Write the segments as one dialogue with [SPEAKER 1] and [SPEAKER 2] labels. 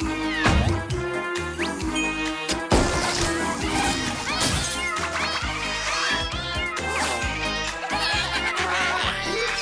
[SPEAKER 1] you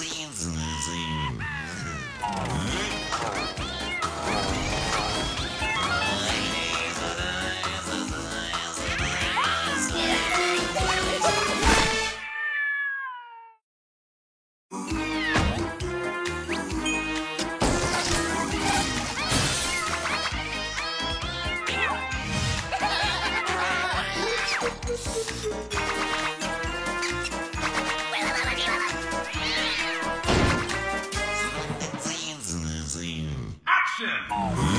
[SPEAKER 2] Zoom, zoom.
[SPEAKER 3] Yeah.